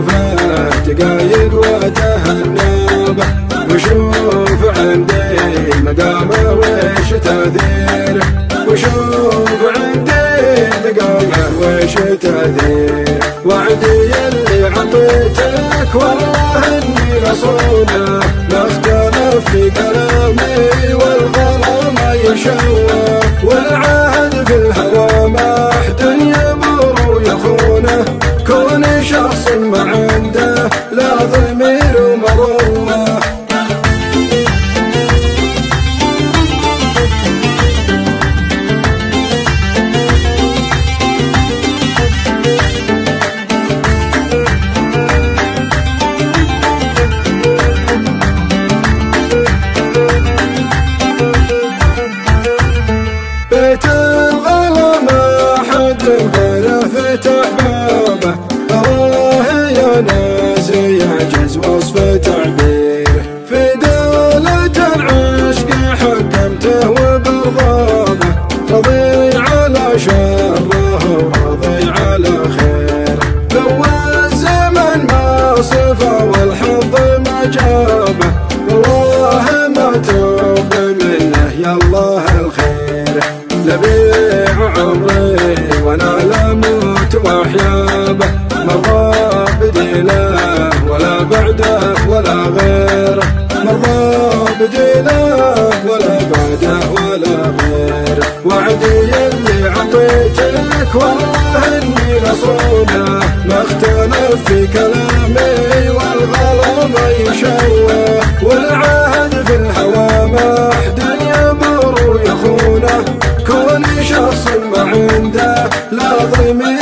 ليت اشوفه تقايد وتهنبه وشوف عندي مقامه وش تاثيره وشوف عندي مقامه وش تاثيره وعدي اللي عطيتك والله اني لصونه ما في كلامي والغلا ما يشوه والعهد في الهوى ما احد يمر ويخونه كون شخص لبيع عمري وأنا لموت واحيابه مرضى بدينه ولا بعده ولا غيره مرضى بدينه ولا بعده ولا غيره وعدي اللي عطيتك والله اني لصونه ما اختلف في كلامي والغلا ما يشوه والعهد في الهوى ما Love me.